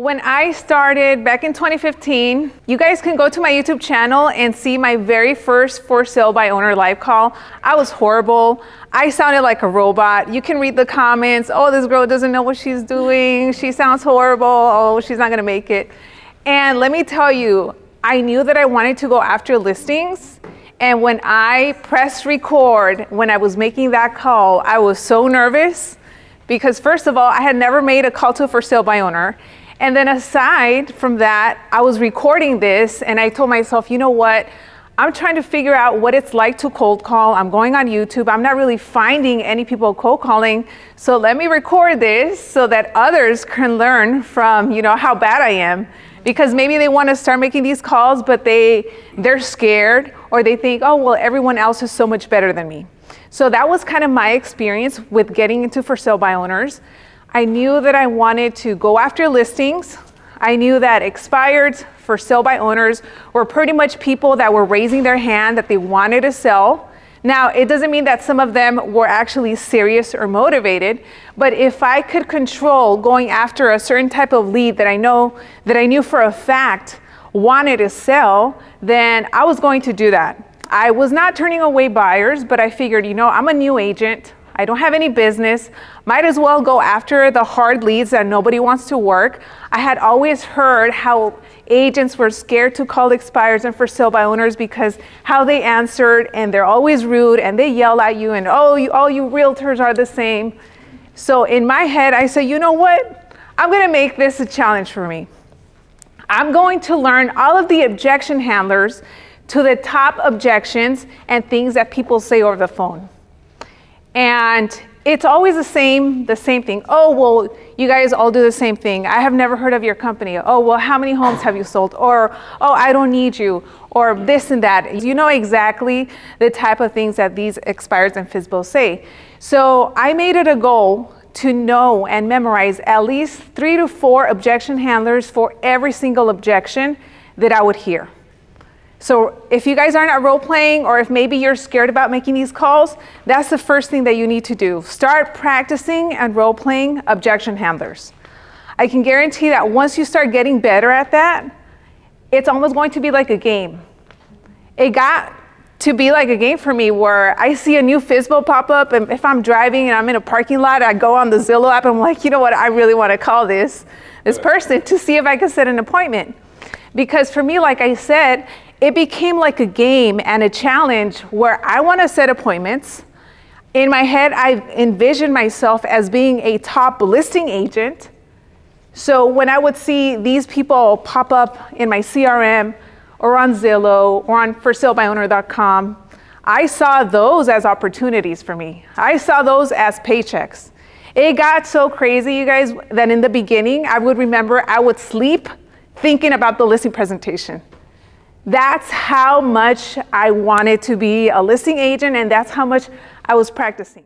When I started back in 2015, you guys can go to my YouTube channel and see my very first for sale by owner live call. I was horrible. I sounded like a robot. You can read the comments. Oh, this girl doesn't know what she's doing. She sounds horrible. Oh, she's not gonna make it. And let me tell you, I knew that I wanted to go after listings. And when I pressed record, when I was making that call, I was so nervous because first of all, I had never made a call to a for sale by owner. And then aside from that, I was recording this and I told myself, you know what? I'm trying to figure out what it's like to cold call. I'm going on YouTube. I'm not really finding any people cold calling. So let me record this so that others can learn from, you know, how bad I am. Because maybe they want to start making these calls, but they they're scared or they think, oh well, everyone else is so much better than me. So that was kind of my experience with getting into for sale by owners. I knew that I wanted to go after listings. I knew that expired for sale by owners were pretty much people that were raising their hand that they wanted to sell. Now, it doesn't mean that some of them were actually serious or motivated, but if I could control going after a certain type of lead that I know that I knew for a fact wanted to sell, then I was going to do that. I was not turning away buyers, but I figured, you know, I'm a new agent. I don't have any business. Might as well go after the hard leads that nobody wants to work. I had always heard how agents were scared to call expireds and for sale by owners because how they answered and they're always rude and they yell at you and oh, you, all you realtors are the same. So in my head, I said, you know what? I'm going to make this a challenge for me. I'm going to learn all of the objection handlers to the top objections and things that people say over the phone. And it's always the same, the same thing. Oh, well, you guys all do the same thing. I have never heard of your company. Oh, well, how many homes have you sold? Or, oh, I don't need you. Or this and that. You know exactly the type of things that these expireds and FSBO say. So I made it a goal to know and memorize at least three to four objection handlers for every single objection that I would hear. So if you guys aren't role playing or if maybe you're scared about making these calls, that's the first thing that you need to do. Start practicing and role playing objection handlers. I can guarantee that once you start getting better at that, it's almost going to be like a game. It got to be like a game for me where I see a new FSBO pop up and if I'm driving and I'm in a parking lot, I go on the Zillow app, and I'm like, you know what, I really want to call this, this person to see if I can set an appointment. Because for me, like I said, it became like a game and a challenge where I want to set appointments. In my head, I envisioned myself as being a top listing agent. So when I would see these people pop up in my CRM or on Zillow or on forsalebyowner.com, I saw those as opportunities for me. I saw those as paychecks. It got so crazy, you guys, that in the beginning, I would remember I would sleep thinking about the listing presentation. That's how much I wanted to be a listing agent, and that's how much I was practicing.